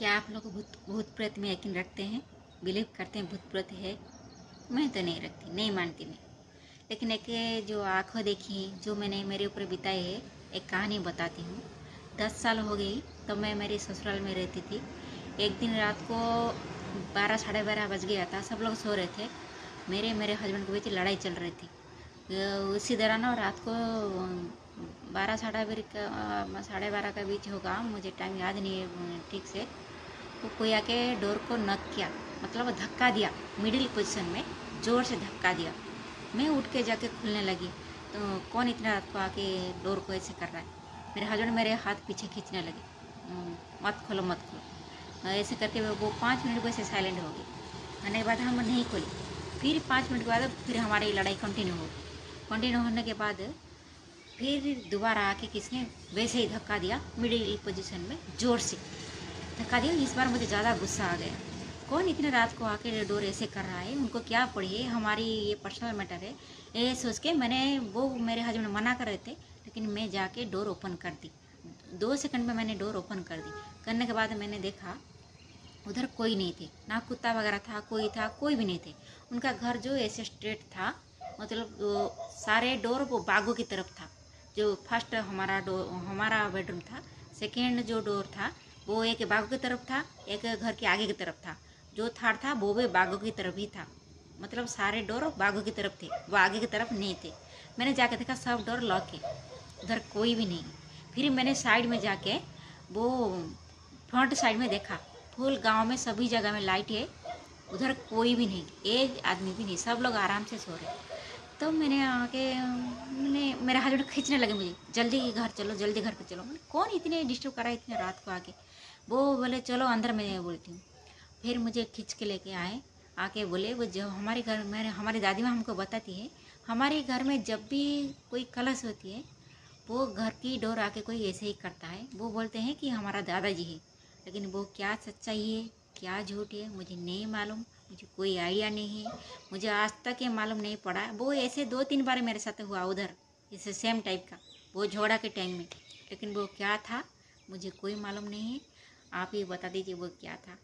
क्या आप लोग भूत भूत प्रेत में यकीन रखते हैं, बिलीव करते हैं, भूत प्रेत है। मैं तो नहीं रखती, नहीं मानती मैं। लेकिन एक जो आँखों देखी, जो मैंने मेरे ऊपर बिताई है, एक कहानी बताती हूँ। दस साल हो गई तो मैं मेरे ससुराल में रहती थी। एक दिन रात को बारह, साढ़े बारह बज गया था, सब लोग सो रहे थे। मेरे मेरे हस्बैंड के बीच लड़ाई चल रही थी। उसी दौरान रात को बारह साढ़े बारह साढ़े बारह का बीच होगा, मुझे टाइम याद नहीं है ठीक से। वो कोई आके डोर को नक किया मतलब धक्का दिया मिडिल पोजीशन में, ज़ोर से धक्का दिया। मैं उठ के जाके खुलने लगी तो कौन इतना रात को आके डोर को ऐसे कर रहा है? मेरे हस्बैंड मेरे हाथ पीछे खींचने लगे। मत खोलो मत खोलो। ऐसे करके वो पाँच मिनट वैसे साइलेंट हो गई। आने के बाद हम नहीं खोली। फिर पाँच मिनट के बाद फिर हमारी लड़ाई कंटिन्यू हो गई। कंटिन्यू होने के बाद फिर दोबारा आके किसने वैसे ही धक्का दिया मिडिल पोजीशन में, ज़ोर से। धक्का दिया, इस बार मुझे ज़्यादा गुस्सा आ गया। कौन इतने रात को आके डोर ऐसे कर रहा है? उनको क्या पड़ी है हमारी ये पर्सनल मैटर है। ये सोच के मैंने, वो मेरे हस्बैंड मना कर रहे थे, लेकिन मैं जाके डोर ओपन कर दी। दो सेकंड में मैंने डोर ओपन कर दी। करने के बाद मैंने देखा, उधर कोई नहीं थे। ना कुत्ता वगैरह था, कोई था, कोई भी नहीं थे। उनका घर जो ऐसे स्ट्रेट था मतलब सारे डोर वो बागों की तरफ़ था। जो फ़र्स्ट हमारा डोर हमारा बेडरूम था सेकेंड जो डोर था, वो एक बागों की तरफ़ था, एक घर के आगे की तरफ़ था। जो थर्ड था, वो भी बागों की तरफ़ ही था। मतलब सारे डोर बागों की तरफ़ थे, वो आगे की तरफ़ नहीं थे। मैंने जाके देखा, सब डोर लॉक है। उधर कोई भी नहीं। फिर मैंने साइड में जाके वो फ्रंट साइड में देखा फुल गाँव में सभी जगह में लाइट है। उधर कोई भी नहीं, एक आदमी भी नहीं, सब लोग आराम से सो रहे। तो मैंने आके, मैंने, मेरे हस्बैंड खींचने लगे मुझे। जल्दी घर चलो, जल्दी घर पे चलो। मैंने, कौन इतने डिस्टर्ब करा इतने रात को आके? वो बोले, चलो, अंदर मैं बोलती हूँ। फिर मुझे खींच के लेके आए। आके बोले, वो जो हमारे घर, में, हमारी दादी माँ हमको बताती है, हमारे घर में जब भी कोई कलश होती है, वो घर की डोर आके कोई ऐसे ही करता है। वो बोलते हैं कि हमारा दादाजी है। लेकिन वो क्या सच्चाई है, क्या झूठ है, मुझे नहीं मालूम। मुझे कोई आइडिया नहीं। है मुझे आज तक ये मालूम नहीं पड़ा। वो ऐसे दो तीन बार मेरे साथ हुआ उधर, इसे सेम टाइप का, वो झोड़ा के टाइम में। लेकिन वो क्या था, मुझे कोई मालूम नहीं। है आप ही बता दीजिए वो क्या था।